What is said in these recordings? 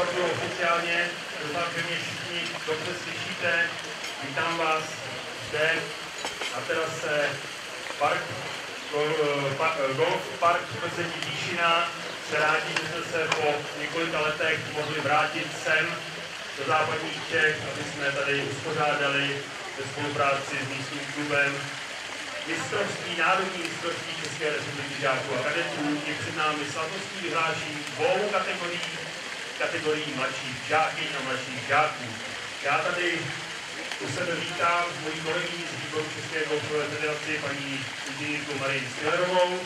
opravdu oficiálně. Doufám, že mě všichni dobře slyšíte. Vítám vás zde na terase park, golf park Plzeň Výšina. Jsme rádi, že jsme se po několika letech mohli vrátit sem do západních Čech, aby jsme tady uspořádali ve spolupráci s místním klubem mistrovství, národní mistrovství České republiky žáků a kadetů je před námi slavnostní vyhlášení dvou kategorií, kategorií mladších žáky a mladších žáků. Já tady u sebe vítám mojí kolegyní z výboru České golfové federace, paní inženýrku Marii Stillerovou.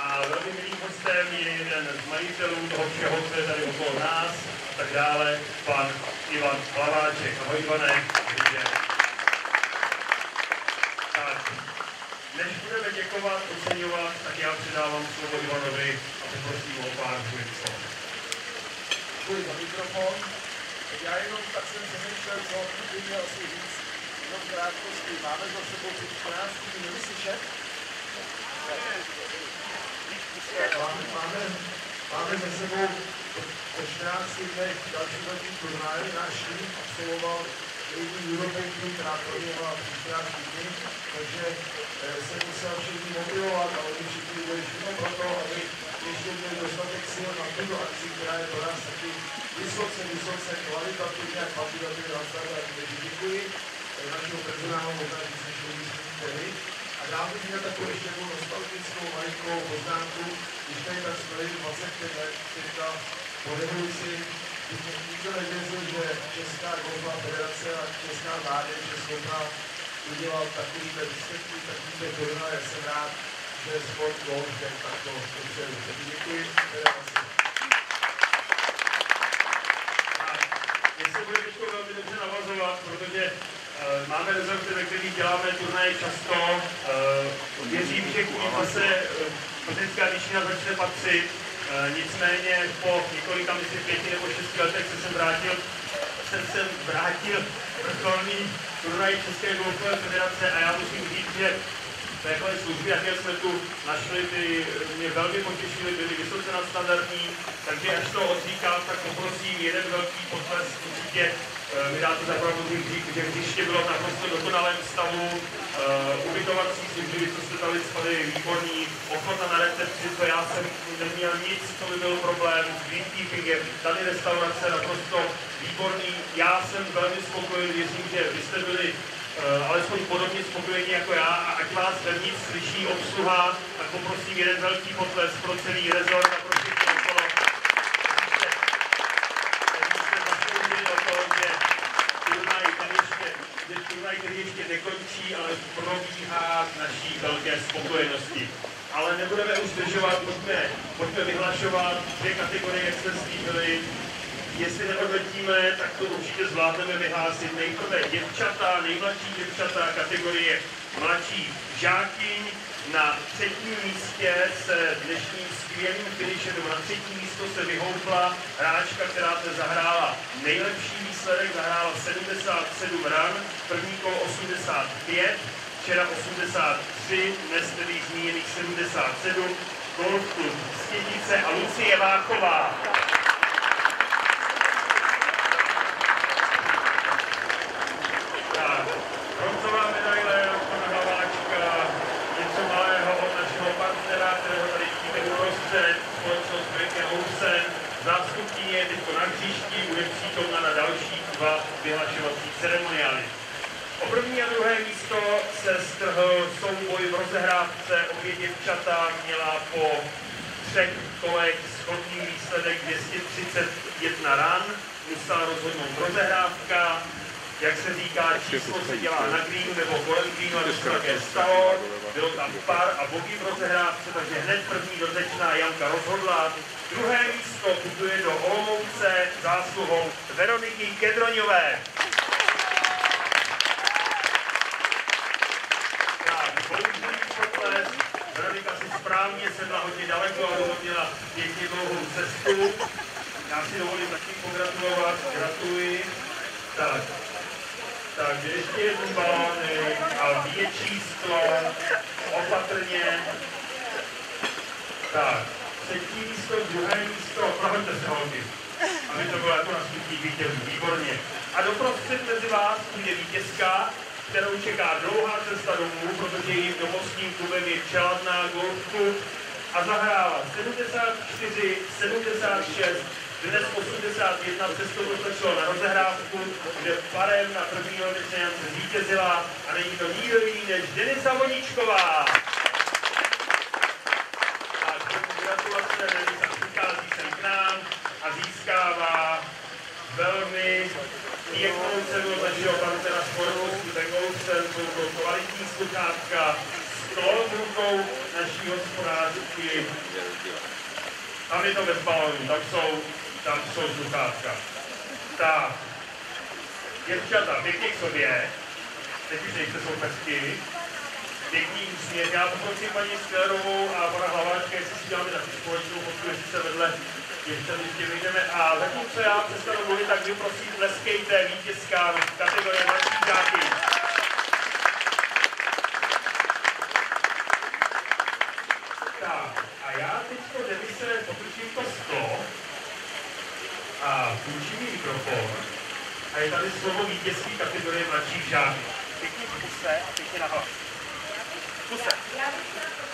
A velmi milým hostem je jeden z majitelů toho všeho, co je tady okolo nás a tak dále, pan Ivan Hlaváček. Ahoj Ivane. Tak, než budeme děkovat, oceňovat, tak já předávám slovo Ivanovi a poprosím o pár slov. Děkuji za mikrofon. Já jenom tak jsem přemýšlel, co by měl asi říct. Jenom v krátkosti. Máme za sebou před 14 dny slyšet? Máme, máme, máme za sebou po 14 dnech další velký turnaj. Náš tým absolvoval European Tour, která proběhla před 14 dny, takže eh, jsem musel všichni motivovat a oni všichni byli všechno pro to, aby ještě měli dostatek sil na tuto akci, která je pro nás taky vysoce, vysoce kvalitativně a kvantitativně nastavená. Takže děkuji eh, našeho personálu, možná, že jsme šli vy. A dál bych měl takovou ještě jednu nostalgickou malinkou poznámku, když tady tak jsme 25 let, teďka po revoluci, nikdo nevěřil, že Česká golfová federace a Česká mládež je schopná udělat takovýhle výsledky, takovýhle turnaje. Já jsem rád, že sport golf ten takto. Takže děkuji federaci. Jestli bude teď velmi dobře navazovat, protože uh, máme rezorty, ve kterých děláme turnaje často. Uh, věřím, že k se uh, Plzeňská výšina začne patřit. Uh, nicméně po několika, myslím, pěti nebo šesti letech se jsem vrátil, jsem sem vrátil vrcholný turnaj České golfové federace a já musím říct, že takové služby, jaké jsme tu našli, ty mě velmi potěšily, byly vysoce nadstandardní, takže až to odříkám, tak poprosím jeden velký potles určitě eh, mi dáte za pravdu říct, že hřiště bylo naprosto dokonalém stavu, uh, ubytovací služby, co jste tady spali, výborný, ochota na recepci, co já jsem neměl nic, co by byl problém, s greenkeepingem, tady restaurace naprosto výborný, já jsem velmi spokojený, věřím, že vy jste byli uh, alespoň podobně spokojení jako já a ať vás vevnitř slyší obsluha, tak poprosím jeden velký potles pro celý rezort a okolo. Turnaj, který ještě nekončí, ale probíhá k naší velké spokojenosti. Ale nebudeme už zdržovat, pojďme, pojďme vyhlašovat dvě kategorie, jak jsme slíbili, jestli neodletíme, tak to určitě zvládneme vyhlásit. Nejprve děvčata, nejmladší děvčata, kategorie mladší žákyň. Na třetím místě se dnešním skvělým finišem na třetí místo se vyhoupla hráčka, která se zahrála nejlepší výsledek, zahrála 77 ran, první kolo 85, včera 83, dnes tedy zmíněných 77, Golf Stětice a Lucie Váchová. bronzová medaile pana Hlaváčka, něco malého od našeho partnera, kterého tady vidíme uprostřed, společnost Breaker Olsen. Zástupkyně je teď na příští, bude přítomna na další dva vyhlašovací ceremoniály. O první a druhé místo se strhl souboj v rozehrávce. Obě děvčata měla po třech kolech schodný výsledek 231 ran. Musela rozhodnout rozehrávka jak se říká, číslo se dělá na greenu nebo kolem greenu, a to se také stalo. Bylo tam par a bogy v rozehrávce, takže hned první dotečná Janka rozhodla. Druhé místo putuje do Olomouce zásluhou Veroniky Kedroňové. Veronika si správně sedla hodně daleko a měla pěkně dlouhou cestu. Já si dovolím taky pogratulovat, gratuluji. Tak, takže ještě jednu balóny a větší sklo, opatrně. Tak, třetí místo, druhé místo, prohoďte se holky, aby to bylo jako na skutí vítězů, výborně. A doprostřed mezi vás bude vítězka, kterou čeká dlouhá cesta domů, protože jejím domovským klubem je Čeladná golfku a zahrála 74, 76, dnes 81 přesto to stačilo na rozehrávku, kde parem na prvního liceňance zvítězila a není to nikdo jiný než Denisa Vodičková. A gratulace, Denisa přichází sem k nám a získává velmi pěknou cenu od našeho partnera společnosti Begolsen, jsou to kvalitní sluchátka, sklo v rukou naší hospodářky. Tam je to bez balónů, tam jsou, tam jsou sluchátka. Tak, děvčata, pěkně k sobě, teď už nejste soupeřky, pěkný úsměv. Já poprosím paní Sklerovou a pana Hlaváčka, jestli si děláme taky společnou fotku, jestli se vedle ještě ještě vyjdeme. A zatímco já přestanu mluvit, tak vy prosím tleskejte vítězka kategorie mladší žáky. Tak, a já teď to demise potočím to sklo a půjčím jí mikrofon. A je tady slovo vítězství kategorie mladších žáků. Pěkně v kuse a pěkně na hlas. Kuse. Já bych chtěla